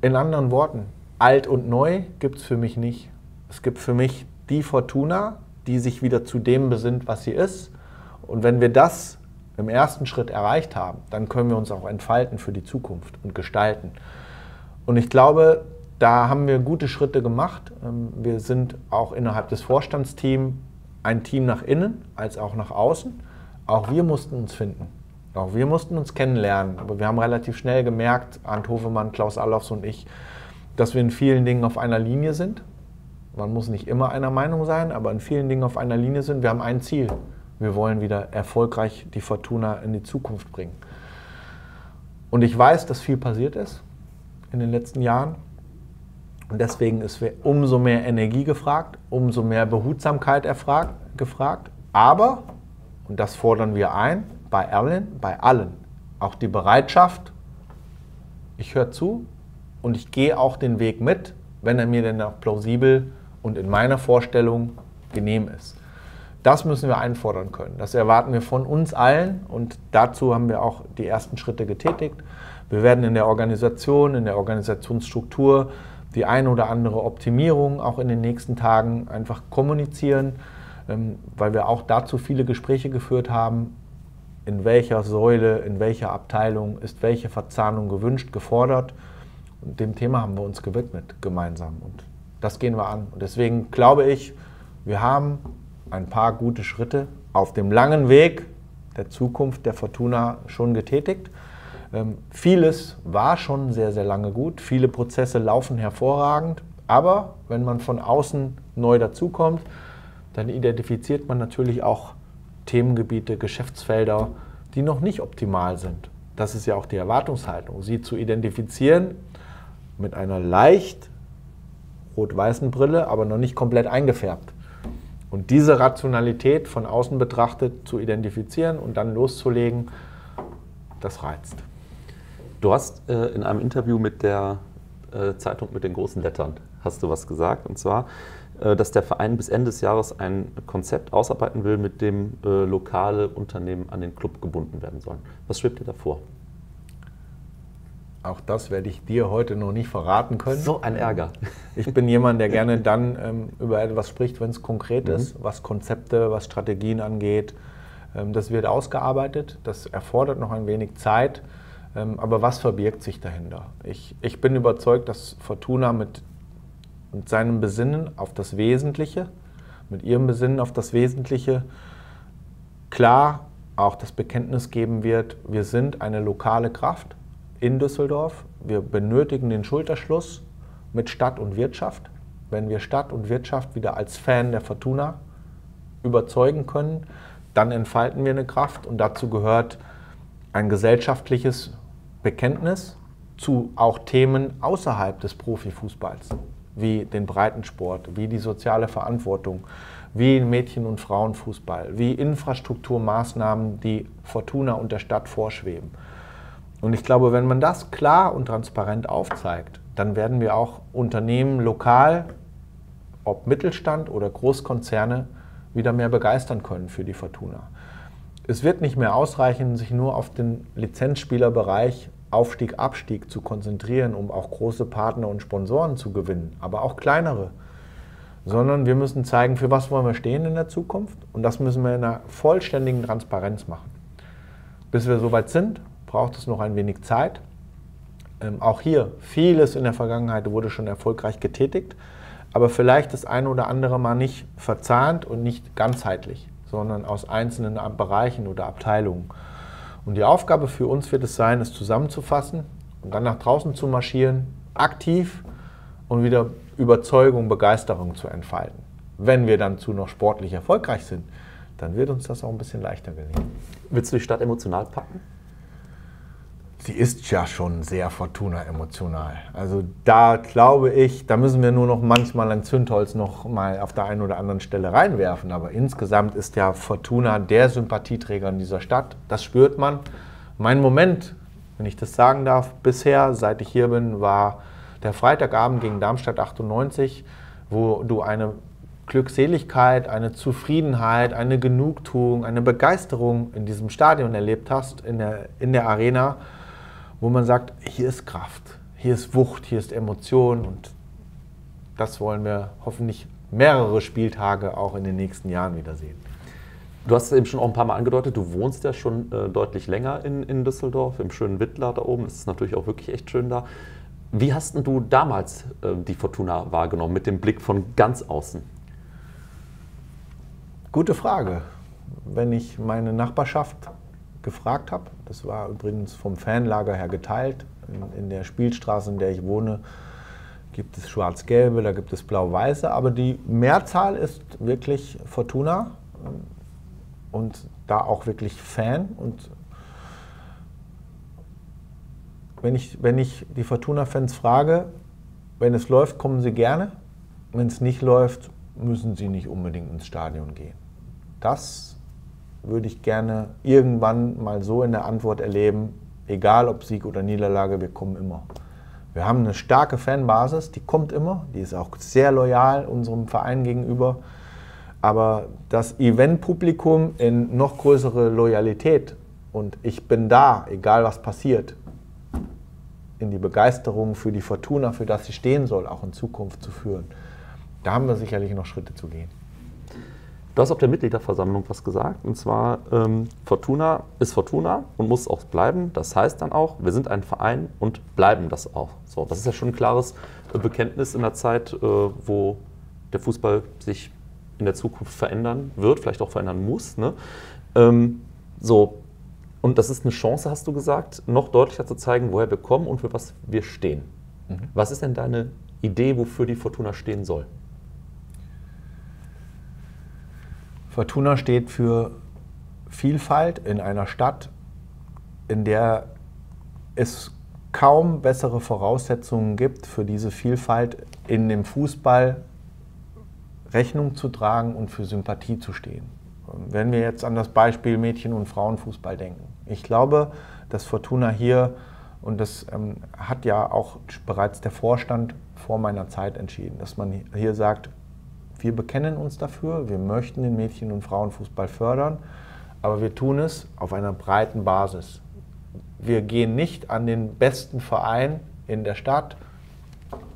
In anderen Worten, alt und neu gibt es für mich nicht. Es gibt für mich die Fortuna, die sich wieder zu dem besinnt, was sie ist. Und wenn wir das im ersten Schritt erreicht haben, dann können wir uns auch entfalten für die Zukunft und gestalten. Und ich glaube, da haben wir gute Schritte gemacht. Ähm, wir sind auch innerhalb des Vorstandsteams ein Team nach innen als auch nach außen. Auch wir mussten uns finden. Auch wir mussten uns kennenlernen. Aber wir haben relativ schnell gemerkt, Arndt Hofemann, Klaus Allofs und ich, dass wir in vielen Dingen auf einer Linie sind man muss nicht immer einer Meinung sein, aber in vielen Dingen auf einer Linie sind. Wir haben ein Ziel. Wir wollen wieder erfolgreich die Fortuna in die Zukunft bringen. Und ich weiß, dass viel passiert ist in den letzten Jahren. Und deswegen ist umso mehr Energie gefragt, umso mehr Behutsamkeit erfragt, gefragt. Aber, und das fordern wir ein, bei allen, bei allen, auch die Bereitschaft, ich höre zu und ich gehe auch den Weg mit, wenn er mir denn auch plausibel und in meiner Vorstellung genehm ist. Das müssen wir einfordern können. Das erwarten wir von uns allen und dazu haben wir auch die ersten Schritte getätigt. Wir werden in der Organisation, in der Organisationsstruktur die eine oder andere Optimierung auch in den nächsten Tagen einfach kommunizieren, ähm, weil wir auch dazu viele Gespräche geführt haben, in welcher Säule, in welcher Abteilung ist welche Verzahnung gewünscht, gefordert. Und dem Thema haben wir uns gewidmet gemeinsam. Und das gehen wir an. Und deswegen glaube ich, wir haben ein paar gute Schritte auf dem langen Weg der Zukunft der Fortuna schon getätigt. Ähm, vieles war schon sehr, sehr lange gut. Viele Prozesse laufen hervorragend. Aber wenn man von außen neu dazukommt, dann identifiziert man natürlich auch Themengebiete, Geschäftsfelder, die noch nicht optimal sind. Das ist ja auch die Erwartungshaltung, sie zu identifizieren mit einer leicht rot-weißen Brille, aber noch nicht komplett eingefärbt. Und diese Rationalität von außen betrachtet zu identifizieren und dann loszulegen, das reizt. Du hast äh, in einem Interview mit der äh, Zeitung mit den großen Lettern hast du was gesagt und zwar, äh, dass der Verein bis Ende des Jahres ein Konzept ausarbeiten will, mit dem äh, lokale Unternehmen an den Club gebunden werden sollen. Was schwebt dir davor? Auch das werde ich dir heute noch nicht verraten können. So ein Ärger. Ich bin jemand, der gerne dann ähm, über etwas spricht, wenn es konkret mhm. ist, was Konzepte, was Strategien angeht. Ähm, das wird ausgearbeitet, das erfordert noch ein wenig Zeit. Ähm, aber was verbirgt sich dahinter? Ich, ich bin überzeugt, dass Fortuna mit, mit seinem Besinnen auf das Wesentliche, mit ihrem Besinnen auf das Wesentliche, klar auch das Bekenntnis geben wird, wir sind eine lokale Kraft in Düsseldorf. Wir benötigen den Schulterschluss mit Stadt und Wirtschaft. Wenn wir Stadt und Wirtschaft wieder als Fan der Fortuna überzeugen können, dann entfalten wir eine Kraft und dazu gehört ein gesellschaftliches Bekenntnis zu auch Themen außerhalb des Profifußballs, wie den Breitensport, wie die soziale Verantwortung, wie Mädchen- und Frauenfußball, wie Infrastrukturmaßnahmen, die Fortuna und der Stadt vorschweben. Und ich glaube, wenn man das klar und transparent aufzeigt, dann werden wir auch Unternehmen lokal, ob Mittelstand oder Großkonzerne, wieder mehr begeistern können für die Fortuna. Es wird nicht mehr ausreichen, sich nur auf den Lizenzspielerbereich Aufstieg, Abstieg zu konzentrieren, um auch große Partner und Sponsoren zu gewinnen, aber auch kleinere. Sondern wir müssen zeigen, für was wollen wir stehen in der Zukunft und das müssen wir in einer vollständigen Transparenz machen. Bis wir soweit sind, braucht es noch ein wenig Zeit. Ähm, auch hier, vieles in der Vergangenheit wurde schon erfolgreich getätigt, aber vielleicht das eine oder andere mal nicht verzahnt und nicht ganzheitlich, sondern aus einzelnen Bereichen oder Abteilungen. Und die Aufgabe für uns wird es sein, es zusammenzufassen und dann nach draußen zu marschieren, aktiv und wieder Überzeugung, Begeisterung zu entfalten. Wenn wir dann zu noch sportlich erfolgreich sind, dann wird uns das auch ein bisschen leichter gelingen. Willst du die Stadt emotional packen? Sie ist ja schon sehr Fortuna-emotional. Also da glaube ich, da müssen wir nur noch manchmal ein Zündholz noch mal auf der einen oder anderen Stelle reinwerfen. Aber insgesamt ist ja Fortuna der Sympathieträger in dieser Stadt. Das spürt man. Mein Moment, wenn ich das sagen darf, bisher, seit ich hier bin, war der Freitagabend gegen Darmstadt 98, wo du eine Glückseligkeit, eine Zufriedenheit, eine Genugtuung, eine Begeisterung in diesem Stadion erlebt hast, in der, in der Arena, wo man sagt, hier ist Kraft, hier ist Wucht, hier ist Emotion und das wollen wir hoffentlich mehrere Spieltage auch in den nächsten Jahren wiedersehen. Du hast es eben schon auch ein paar Mal angedeutet, du wohnst ja schon äh, deutlich länger in, in Düsseldorf, im schönen Wittler da oben. Es ist natürlich auch wirklich echt schön da. Wie hast du damals äh, die Fortuna wahrgenommen, mit dem Blick von ganz außen? Gute Frage. Wenn ich meine Nachbarschaft gefragt habe, das war übrigens vom Fanlager her geteilt, in, in der Spielstraße, in der ich wohne, gibt es schwarz-gelbe, da gibt es blau-weiße, aber die Mehrzahl ist wirklich Fortuna und da auch wirklich Fan. Und wenn ich, wenn ich die Fortuna-Fans frage, wenn es läuft, kommen sie gerne. Wenn es nicht läuft, müssen sie nicht unbedingt ins Stadion gehen. Das würde ich gerne irgendwann mal so in der Antwort erleben, egal ob Sieg oder Niederlage, wir kommen immer. Wir haben eine starke Fanbasis, die kommt immer, die ist auch sehr loyal unserem Verein gegenüber. Aber das Eventpublikum in noch größere Loyalität und ich bin da, egal was passiert, in die Begeisterung für die Fortuna, für das sie stehen soll, auch in Zukunft zu führen. Da haben wir sicherlich noch Schritte zu gehen. Du hast auf der Mitgliederversammlung was gesagt, und zwar ähm, Fortuna ist Fortuna und muss auch bleiben. Das heißt dann auch, wir sind ein Verein und bleiben das auch. So, das ist ja schon ein klares äh, Bekenntnis in der Zeit, äh, wo der Fußball sich in der Zukunft verändern wird, vielleicht auch verändern muss. Ne? Ähm, so, und das ist eine Chance, hast du gesagt, noch deutlicher zu zeigen, woher wir kommen und für was wir stehen. Mhm. Was ist denn deine Idee, wofür die Fortuna stehen soll? Fortuna steht für Vielfalt in einer Stadt, in der es kaum bessere Voraussetzungen gibt, für diese Vielfalt in dem Fußball Rechnung zu tragen und für Sympathie zu stehen. Wenn wir jetzt an das Beispiel Mädchen- und Frauenfußball denken. Ich glaube, dass Fortuna hier, und das ähm, hat ja auch bereits der Vorstand vor meiner Zeit entschieden, dass man hier sagt, wir bekennen uns dafür, wir möchten den Mädchen- und Frauenfußball fördern, aber wir tun es auf einer breiten Basis. Wir gehen nicht an den besten Verein in der Stadt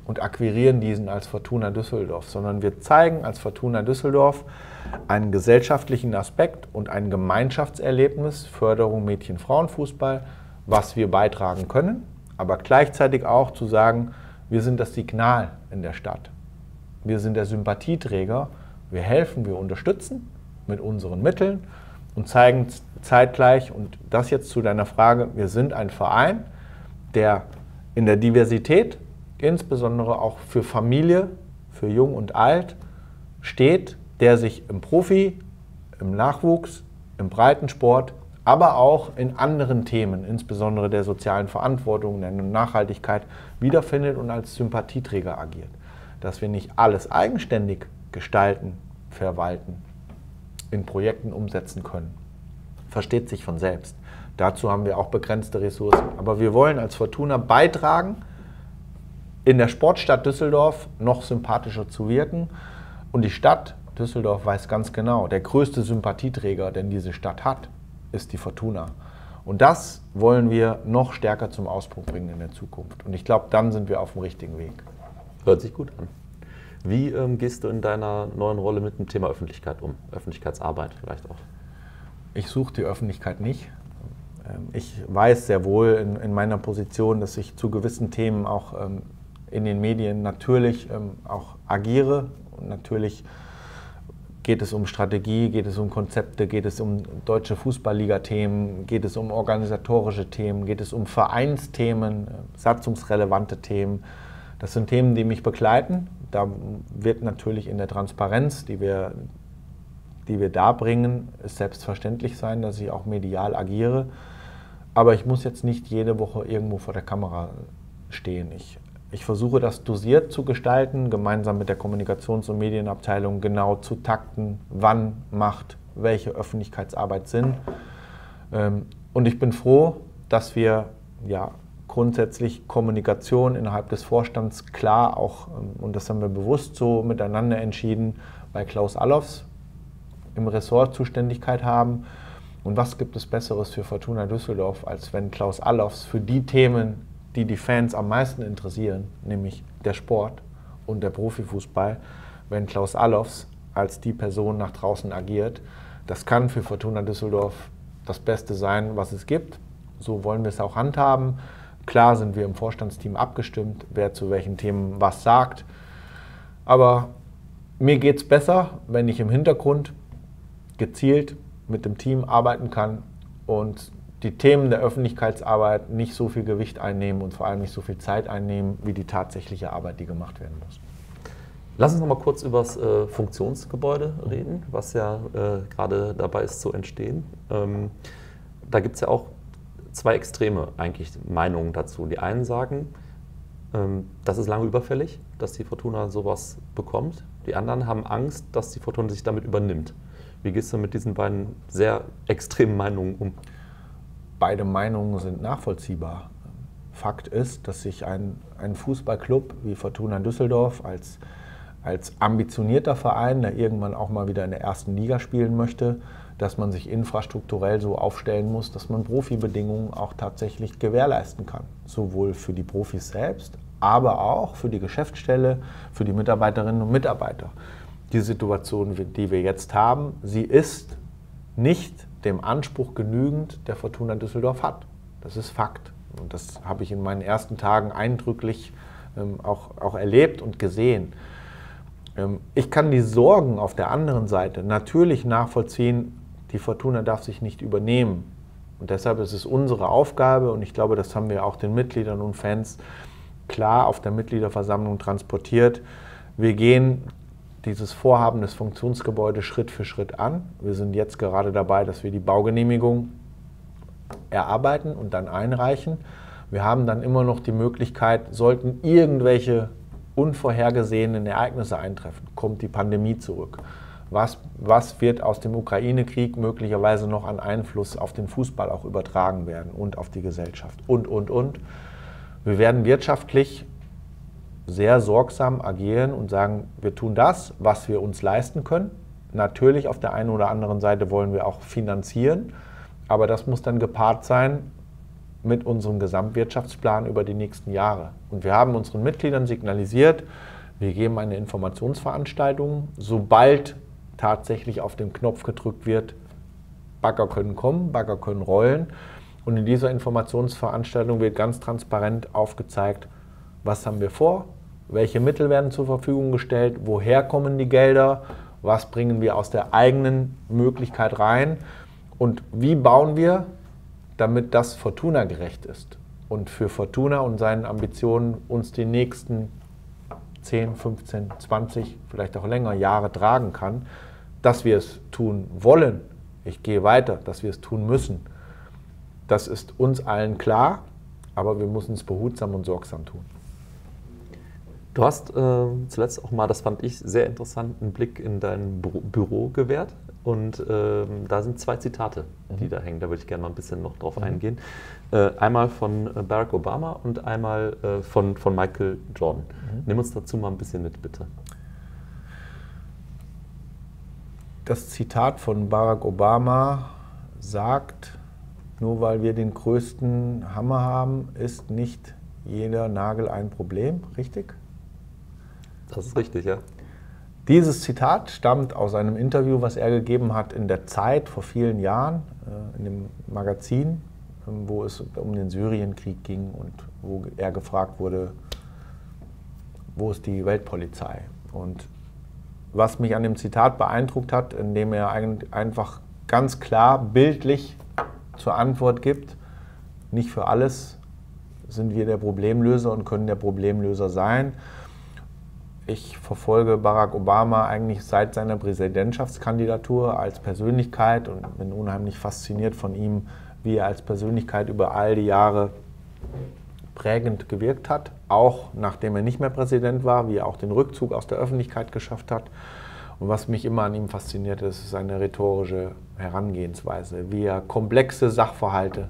und akquirieren diesen als Fortuna Düsseldorf, sondern wir zeigen als Fortuna Düsseldorf einen gesellschaftlichen Aspekt und ein Gemeinschaftserlebnis, Förderung Mädchen-Frauenfußball, was wir beitragen können, aber gleichzeitig auch zu sagen, wir sind das Signal in der Stadt. Wir sind der Sympathieträger. Wir helfen, wir unterstützen mit unseren Mitteln und zeigen zeitgleich, und das jetzt zu deiner Frage, wir sind ein Verein, der in der Diversität, insbesondere auch für Familie, für Jung und Alt, steht, der sich im Profi, im Nachwuchs, im Breitensport, aber auch in anderen Themen, insbesondere der sozialen Verantwortung, der Nachhaltigkeit, wiederfindet und als Sympathieträger agiert dass wir nicht alles eigenständig gestalten, verwalten, in Projekten umsetzen können. Versteht sich von selbst. Dazu haben wir auch begrenzte Ressourcen. Aber wir wollen als Fortuna beitragen, in der Sportstadt Düsseldorf noch sympathischer zu wirken. Und die Stadt Düsseldorf weiß ganz genau, der größte Sympathieträger, den diese Stadt hat, ist die Fortuna. Und das wollen wir noch stärker zum Ausdruck bringen in der Zukunft. Und ich glaube, dann sind wir auf dem richtigen Weg. Hört sich gut an. Wie ähm, gehst du in deiner neuen Rolle mit dem Thema Öffentlichkeit um? Öffentlichkeitsarbeit vielleicht auch? Ich suche die Öffentlichkeit nicht. Ähm, ich weiß sehr wohl in, in, meiner Position, dass ich zu gewissen Themen auch ähm, in den Medien natürlich ähm, auch agiere und natürlich geht es um Strategie, geht es um Konzepte, geht es um deutsche Fußballliga-Themen, geht es um organisatorische Themen, geht es um Vereinsthemen, äh, satzungsrelevante Themen. Das sind Themen, die mich begleiten. Da wird natürlich in der Transparenz, die wir, die wir da bringen, es selbstverständlich sein, dass ich auch medial agiere. Aber ich muss jetzt nicht jede Woche irgendwo vor der Kamera stehen. Ich ich versuche das dosiert zu gestalten, gemeinsam mit der Kommunikations- und Medienabteilung genau zu takten, wann macht welche Öffentlichkeitsarbeit Sinn. Ähm, und ich bin froh, dass wir ja, grundsätzlich Kommunikation innerhalb des Vorstands klar auch, ähm, und das haben wir bewusst so miteinander entschieden, bei Klaus Allofs im Ressort Zuständigkeit haben. Und was gibt es Besseres für Fortuna Düsseldorf, als wenn Klaus Allofs für die Themen die die Fans am meisten interessieren, nämlich der Sport und der Profifußball, wenn Klaus Allofs als die Person nach draußen agiert. Das kann für Fortuna Düsseldorf das Beste sein, was es gibt. So wollen wir es auch handhaben. Klar sind wir im Vorstandsteam abgestimmt, wer zu welchen Themen was sagt. Aber mir geht es besser, wenn ich im Hintergrund gezielt mit dem Team arbeiten kann und die Themen der Öffentlichkeitsarbeit nicht so viel Gewicht einnehmen und vor allem nicht so viel Zeit einnehmen, wie die tatsächliche Arbeit, die gemacht werden muss. Lass uns noch mal kurz über das äh, Funktionsgebäude reden, was ja äh, gerade dabei ist zu entstehen. Ähm, da gibt es ja auch zwei extreme eigentlich Meinungen dazu. Die einen sagen, ähm, das ist lange überfällig, dass die Fortuna sowas bekommt. Die anderen haben Angst, dass die Fortuna sich damit übernimmt. Wie gehst du mit diesen beiden sehr extremen Meinungen um? beide Meinungen sind nachvollziehbar. Fakt ist, dass sich ein, ein Fußballclub wie Fortuna Düsseldorf als, als ambitionierter Verein, der irgendwann auch mal wieder in der ersten Liga spielen möchte, dass man sich infrastrukturell so aufstellen muss, dass man Profibedingungen auch tatsächlich gewährleisten kann. Sowohl für die Profis selbst, aber auch für die Geschäftsstelle, für die Mitarbeiterinnen und Mitarbeiter. Die Situation, die wir jetzt haben, sie ist nicht dem Anspruch genügend, der Fortuna Düsseldorf hat. Das ist Fakt. Und das habe ich in meinen ersten Tagen eindrücklich ähm, auch, auch erlebt und gesehen. Ähm, ich kann die Sorgen auf der anderen Seite natürlich nachvollziehen, die Fortuna darf sich nicht übernehmen. Und deshalb ist es unsere Aufgabe, und ich glaube, das haben wir auch den Mitgliedern und Fans klar auf der Mitgliederversammlung transportiert. Wir gehen dieses Vorhaben des Funktionsgebäudes Schritt für Schritt an. Wir sind jetzt gerade dabei, dass wir die Baugenehmigung erarbeiten und dann einreichen. Wir haben dann immer noch die Möglichkeit, sollten irgendwelche unvorhergesehenen Ereignisse eintreffen, kommt die Pandemie zurück. Was, was wird aus dem Ukraine-Krieg möglicherweise noch an Einfluss auf den Fußball auch übertragen werden und auf die Gesellschaft und, und, und. Wir werden wirtschaftlich sehr sorgsam agieren und sagen, wir tun das, was wir uns leisten können. Natürlich auf der einen oder anderen Seite wollen wir auch finanzieren, aber das muss dann gepaart sein mit unserem Gesamtwirtschaftsplan über die nächsten Jahre. Und wir haben unseren Mitgliedern signalisiert, wir geben eine Informationsveranstaltung, sobald tatsächlich auf den Knopf gedrückt wird, Bagger können kommen, Bagger können rollen. Und in dieser Informationsveranstaltung wird ganz transparent aufgezeigt, was haben wir vor, welche Mittel werden zur Verfügung gestellt, woher kommen die Gelder, was bringen wir aus der eigenen Möglichkeit rein und wie bauen wir, damit das Fortuna gerecht ist und für Fortuna und seinen Ambitionen uns die nächsten 10, 15, 20, vielleicht auch länger Jahre tragen kann, dass wir es tun wollen. Ich gehe weiter, dass wir es tun müssen. Das ist uns allen klar, aber wir müssen es behutsam und sorgsam tun. Du hast äh, zuletzt auch mal, das fand ich sehr interessant, einen Blick in dein Büro, Büro gewährt. Und äh, da sind zwei Zitate, die mhm. da hängen. Da würde ich gerne mal ein bisschen noch drauf mhm. eingehen. Äh, einmal von äh, Barack Obama und einmal äh, von, von Michael Jordan. Mhm. Nimm uns dazu mal ein bisschen mit, bitte. Das Zitat von Barack Obama sagt, nur weil wir den größten Hammer haben, ist nicht jeder Nagel ein Problem, richtig? Das ist richtig, ja. Dieses Zitat stammt aus einem Interview, was er gegeben hat in der Zeit vor vielen Jahren, äh, in dem Magazin, ähm, wo es um den Syrienkrieg ging und wo er gefragt wurde, wo ist die Weltpolizei? Und was mich an dem Zitat beeindruckt hat, indem er einfach ganz klar bildlich zur Antwort gibt, nicht für alles sind wir der Problemlöser und können der Problemlöser sein. Ich verfolge Barack Obama eigentlich seit seiner Präsidentschaftskandidatur als Persönlichkeit und bin unheimlich fasziniert von ihm, wie er als Persönlichkeit über all die Jahre prägend gewirkt hat, auch nachdem er nicht mehr Präsident war, wie er auch den Rückzug aus der Öffentlichkeit geschafft hat. Und was mich immer an ihm fasziniert, ist seine rhetorische Herangehensweise, wie er komplexe Sachverhalte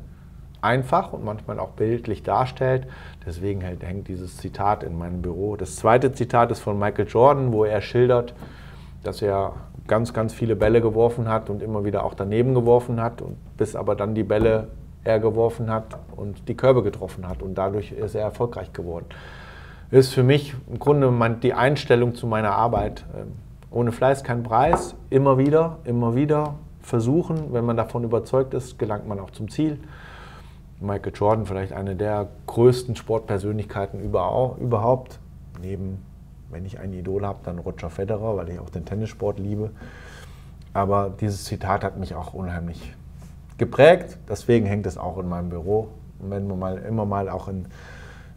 einfach und manchmal auch bildlich darstellt. Deswegen hängt dieses Zitat in meinem Büro. Das zweite Zitat ist von Michael Jordan, wo er schildert, dass er ganz, ganz viele Bälle geworfen hat und immer wieder auch daneben geworfen hat, und bis aber dann die Bälle er geworfen hat und die Körbe getroffen hat. Und dadurch ist er erfolgreich geworden. Ist für mich im Grunde die Einstellung zu meiner Arbeit. Ähm, ohne Fleiß kein Preis. Immer wieder, immer wieder versuchen. Wenn man davon überzeugt ist, gelangt man auch zum Ziel. Michael Jordan vielleicht eine der größten Sportpersönlichkeiten überhaupt. Neben, wenn ich ein Idol habe, dann Roger Federer, weil ich auch den Tennissport liebe. Aber dieses Zitat hat mich auch unheimlich geprägt. Deswegen hängt es auch in meinem Büro. Und wenn man mal, immer mal auch in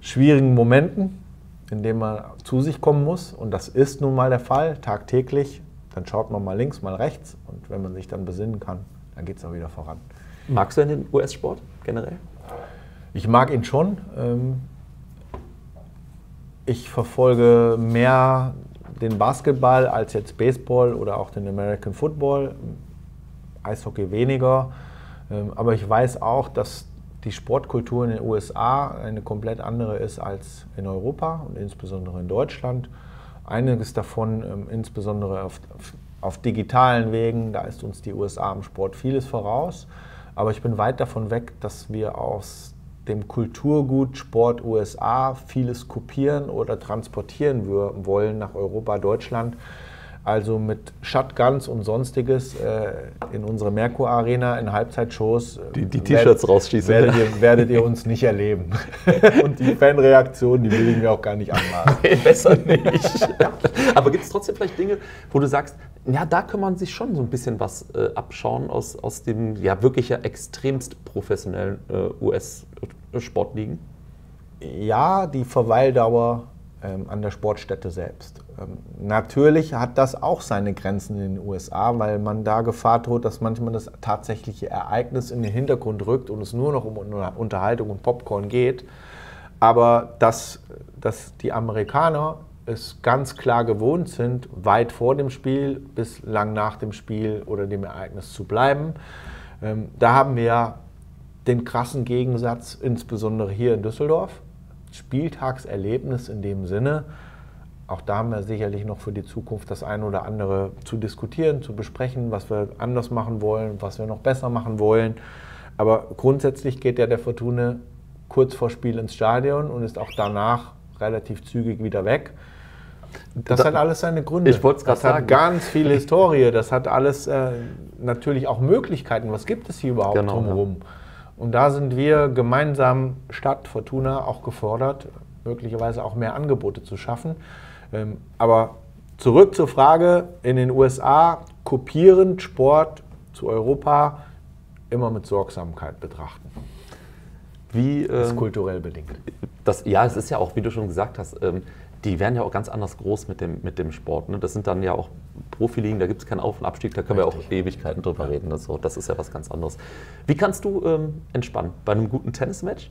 schwierigen Momenten, in denen man zu sich kommen muss, und das ist nun mal der Fall, tagtäglich, dann schaut man mal links, mal rechts. Und wenn man sich dann besinnen kann, dann geht es auch wieder voran. Magst du denn den US-Sport generell? Ich mag ihn schon. Ähm, ich verfolge mehr den Basketball als jetzt Baseball oder auch den American Football. Eishockey weniger. Ähm, aber ich weiß auch, dass die Sportkultur in den USA eine komplett andere ist als in Europa und insbesondere in Deutschland. Einiges davon, ähm, insbesondere auf, auf digitalen Wegen, da ist uns die USA im Sport vieles voraus. Aber ich bin weit davon weg, dass wir aus dem Kulturgut Sport USA vieles kopieren oder transportieren wollen nach Europa, Deutschland. Also mit Shotguns und sonstiges äh, in unsere Merkur Arena in Halbzeitshows. Äh, die, die T-Shirts rausschießen. Werdet ihr, werdet ihr, uns nicht erleben. und die Fanreaktion, die will ich mir auch gar nicht anmachen. Nee, besser nicht. Aber gibt es trotzdem vielleicht Dinge, wo du sagst, ja, da kann man sich schon so ein bisschen was äh, abschauen aus, aus dem ja wirklich ja extremst professionellen äh, US-Sportligen? Ja, die Verweildauer ähm, an der Sportstätte selbst. Ähm, natürlich hat das auch seine Grenzen in den USA, weil man da Gefahr droht, dass manchmal das tatsächliche Ereignis in den Hintergrund rückt und es nur noch um Unterhaltung und Popcorn geht. Aber dass, dass die Amerikaner es ganz klar gewohnt sind, weit vor dem Spiel bis lang nach dem Spiel oder dem Ereignis zu bleiben. Ähm, da haben wir den krassen Gegensatz, insbesondere hier in Düsseldorf. Spieltagserlebnis in dem Sinne, auch da haben wir sicherlich noch für die Zukunft das eine oder andere zu diskutieren, zu besprechen, was wir anders machen wollen, was wir noch besser machen wollen. Aber grundsätzlich geht ja der Fortuna kurz vor Spiel ins Stadion und ist auch danach relativ zügig wieder weg. Das da, hat alles seine Gründe. Ich wollte es gerade sagen. Das hat ganz viel Historie. Das hat alles äh, natürlich auch Möglichkeiten. Was gibt es hier überhaupt genau, drumherum? Ja. Und da sind wir gemeinsam Stadt Fortuna auch gefordert, möglicherweise auch mehr Angebote zu schaffen. Ähm, aber zurück zur Frage, in den USA kopieren Sport zu Europa immer mit Sorgsamkeit betrachten. Wie, ähm, das ist kulturell bedingt. Das, ja, es ist ja auch, wie du schon gesagt hast, ähm, die werden ja auch ganz anders groß mit dem, mit dem Sport. Ne? Das sind dann ja auch Profiligen, da gibt es keinen Auf- und Abstieg, da können Richtig. wir auch Ewigkeiten drüber reden. Also, das ist ja was ganz anderes. Wie kannst du ähm, entspannen? Bei einem guten Tennismatch?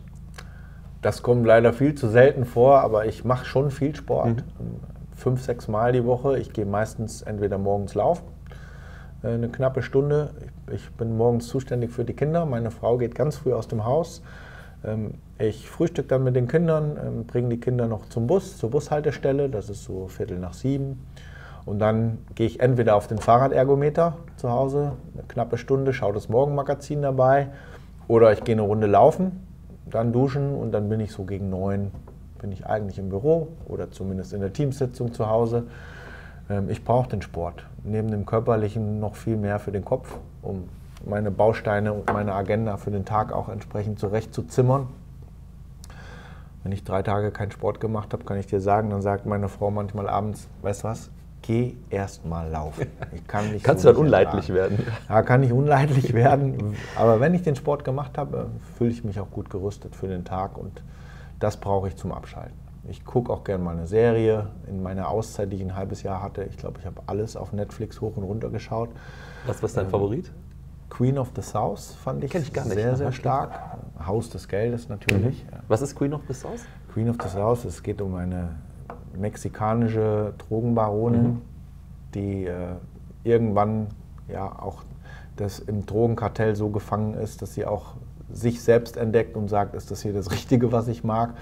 Das kommt leider viel zu selten vor, aber ich mache schon viel Sport. Mhm. Fünf, sechs Mal die Woche. Ich gehe meistens entweder morgens laufen, äh, eine knappe Stunde. Ich bin morgens zuständig für die Kinder. Meine Frau geht ganz früh aus dem Haus. Ähm, ich frühstücke dann mit den Kindern, ähm, bringe die Kinder noch zum Bus, zur Bushaltestelle. Das ist so Viertel nach sieben. Und dann gehe ich entweder auf den Fahrradergometer zu Hause, eine knappe Stunde, schaue das Morgenmagazin dabei. Oder ich gehe eine Runde laufen dann duschen und dann bin ich so gegen neun, bin ich eigentlich im Büro oder zumindest in der Teamsitzung zu Hause. Ähm, ich brauche den Sport, neben dem körperlichen noch viel mehr für den Kopf, um meine Bausteine und meine Agenda für den Tag auch entsprechend zurechtzuzimmern. Wenn ich drei Tage keinen Sport gemacht habe, kann ich dir sagen, dann sagt meine Frau manchmal abends, weißt du was, geh erst mal laufen. Ich kann nicht Kannst so du dann unleidlich werden? Ja, kann ich unleidlich werden. Aber wenn ich den Sport gemacht habe, fühle ich mich auch gut gerüstet für den Tag und das brauche ich zum Abschalten. Ich gucke auch gerne mal eine Serie. In meiner Auszeit, die ich ein halbes Jahr hatte, ich glaube, ich habe alles auf Netflix hoch und runter geschaut. Was war dein ähm, Favorit? Queen of the South fand ich, ich sehr, nicht, sehr stark. Haus des Geldes natürlich. Mhm. Was ist Queen of the South? Queen of the South, es geht um eine mexikanische Drogenbaronin, mhm. die äh, irgendwann ja auch das im Drogenkartell so gefangen ist, dass sie auch sich selbst entdeckt und sagt, ist das hier das Richtige, was ich mag.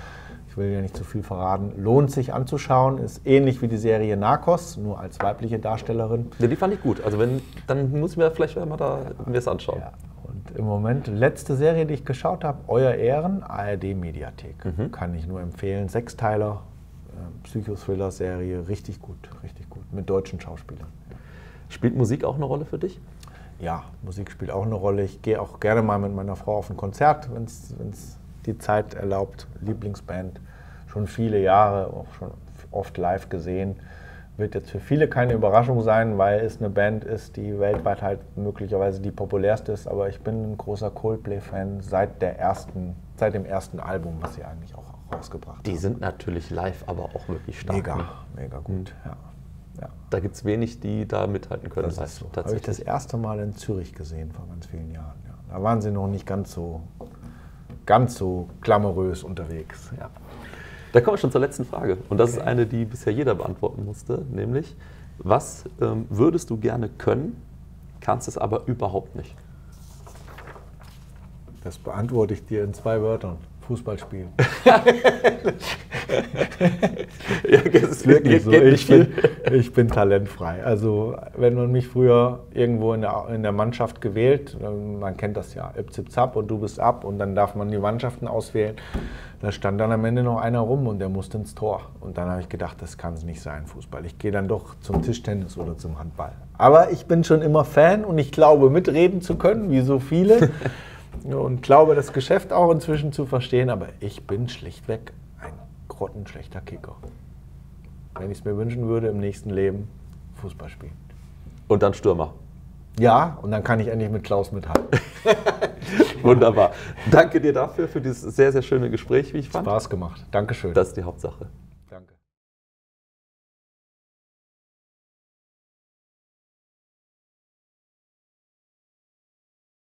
Ich will ja nicht zu viel verraten. Lohnt sich anzuschauen. Ist ähnlich wie die Serie Narcos, nur als weibliche Darstellerin. Ja, die fand ich gut. Also wenn, dann muss ich mir vielleicht mal da mir das anschauen. Ja. Und im Moment, letzte Serie, die ich geschaut habe, Euer Ehren, ARD-Mediathek. Mhm. Kann ich nur empfehlen. Sechsteiler, Psychothriller-Serie, richtig gut, richtig gut. Mit deutschen Schauspielern. Spielt Musik auch eine Rolle für dich? Ja, Musik spielt auch eine Rolle. Ich gehe auch gerne mal mit meiner Frau auf ein Konzert, wenn es die Zeit erlaubt. Lieblingsband, schon viele Jahre, auch schon oft live gesehen. Wird jetzt für viele keine Überraschung sein, weil es eine Band ist, die weltweit halt möglicherweise die populärste ist. Aber ich bin ein großer Coldplay-Fan seit, seit dem ersten Album, was sie eigentlich auch rausgebracht haben. Die sind natürlich live, aber auch wirklich stark. Mega, ne? mega gut, mhm. ja. Ja. Da gibt es wenig, die da mithalten können. Das ist so. Habe ich das erste Mal in Zürich gesehen vor ganz vielen Jahren. Ja. Da waren sie noch nicht ganz so ganz so glamourös unterwegs. Ja. Da kommen wir schon zur letzten Frage. Und das okay. ist eine, die bisher jeder beantworten musste, nämlich, was ähm, würdest du gerne können, kannst es aber überhaupt nicht? Das beantworte ich dir in zwei Wörtern. Fußball spielen. ja, das ist wirklich so. Ich bin, ich bin, talentfrei. Also wenn man mich früher irgendwo in der, in der Mannschaft gewählt, ähm, man kennt das ja, zip zap und du bist ab und dann darf man die Mannschaften auswählen. Da stand dann am Ende noch einer rum und der musste ins Tor. Und dann habe ich gedacht, das kann es nicht sein, Fußball. Ich gehe dann doch zum Tischtennis oder zum Handball. Aber ich bin schon immer Fan und ich glaube, mitreden zu können, wie so viele. und glaube, das Geschäft auch inzwischen zu verstehen, aber ich bin schlichtweg ein grottenschlechter Kicker. Wenn ich es mir wünschen würde, im nächsten Leben Fußball spielen. Und dann Stürmer. Ja, und dann kann ich endlich mit Klaus mithalten. Wunderbar. Danke dir dafür, für dieses sehr, sehr schöne Gespräch, wie ich fand. Spaß gemacht. Dankeschön. Das ist die Hauptsache.